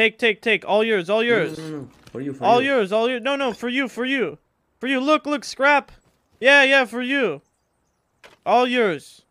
Take, take, take. All yours, all yours. No, no, no. For you, for All you. yours, all yours. No, no, for you, for you. For you. Look, look, scrap. Yeah, yeah, for you. All yours.